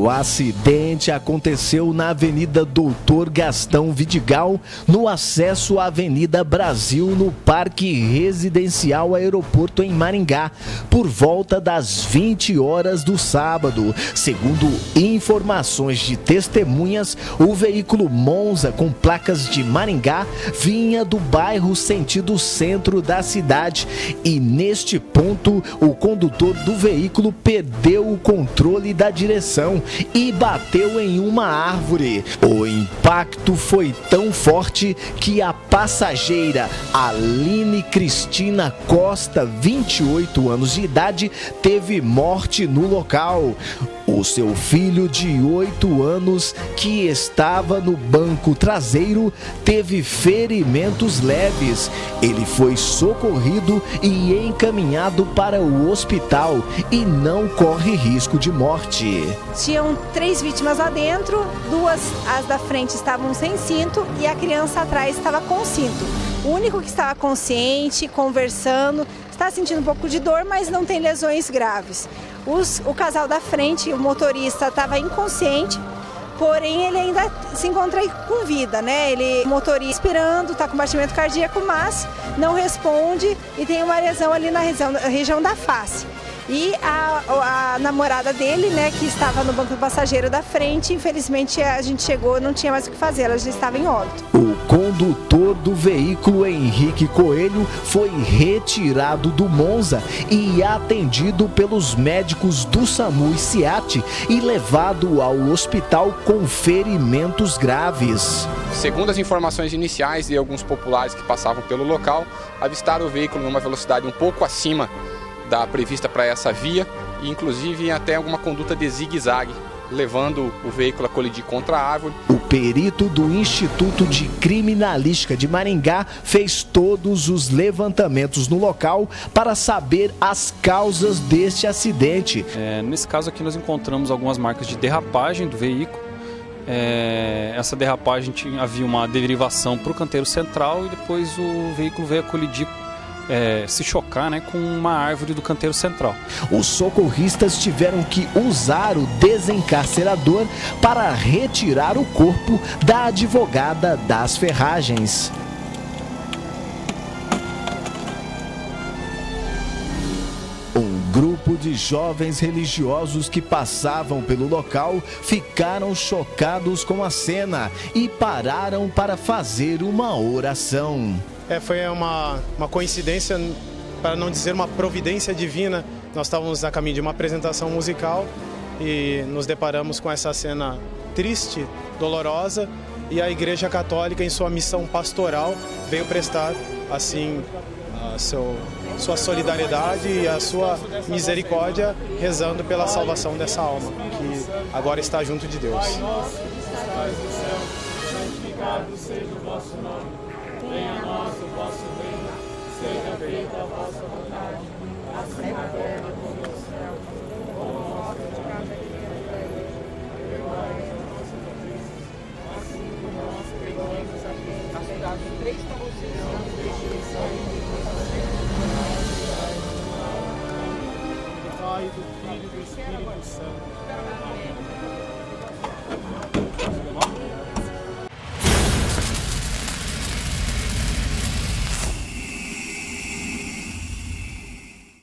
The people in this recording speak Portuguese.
O acidente aconteceu na Avenida Doutor Gastão Vidigal, no acesso à Avenida Brasil, no Parque Residencial Aeroporto em Maringá, por volta das 20 horas do sábado. Segundo informações de testemunhas, o veículo Monza com placas de Maringá vinha do bairro sentido centro da cidade e neste ponto o condutor do veículo perdeu o controle da direção e bateu em uma árvore. O impacto foi tão forte que a passageira Aline Cristina Costa, 28 anos de idade, teve morte no local. O seu filho de 8 anos, que estava no banco traseiro, teve ferimentos leves. Ele foi socorrido e encaminhado para o hospital e não corre risco de morte. Tinham três vítimas lá dentro, duas as da frente estavam sem cinto e a criança atrás estava com cinto. O único que estava consciente, conversando, está sentindo um pouco de dor, mas não tem lesões graves. Os, o casal da frente, o motorista estava inconsciente, porém ele ainda se encontra com vida, né? Ele, motorista esperando, está com batimento cardíaco, mas não responde e tem uma lesão ali na região, região da face. E a, a, namorada dele, né, que estava no banco do passageiro da frente, infelizmente a gente chegou e não tinha mais o que fazer, ela já estava em óbito. O condutor do veículo, Henrique Coelho, foi retirado do Monza e atendido pelos médicos do SAMU e SIAT e levado ao hospital com ferimentos graves. Segundo as informações iniciais de alguns populares que passavam pelo local, avistaram o veículo numa velocidade um pouco acima da prevista para essa via e inclusive até alguma conduta de zigue-zague, levando o veículo a colidir contra a árvore. O perito do Instituto de Criminalística de Maringá fez todos os levantamentos no local para saber as causas deste acidente. É, nesse caso aqui nós encontramos algumas marcas de derrapagem do veículo. É, essa derrapagem tinha, havia uma derivação para o canteiro central e depois o veículo veio a colidir é, se chocar né, com uma árvore do canteiro central. Os socorristas tiveram que usar o desencarcerador para retirar o corpo da advogada das ferragens. Um grupo de jovens religiosos que passavam pelo local ficaram chocados com a cena e pararam para fazer uma oração. É, foi uma, uma coincidência, para não dizer uma providência divina. Nós estávamos a caminho de uma apresentação musical e nos deparamos com essa cena triste, dolorosa, e a Igreja Católica, em sua missão pastoral, veio prestar assim a seu, sua solidariedade e a sua misericórdia, rezando pela salvação dessa alma, que agora está junto de Deus. Pai santificado seja o vosso nome. Venha a nós o vosso reino, seja feita a vossa vontade, assim na terra como no céu. O nosso cada dia perdoai as nossas ofensas, assim como nós perdoamos a quem nos tem três para vocês. Não deixe sair de Pai, do Filho e do Espírito Santo. Amém.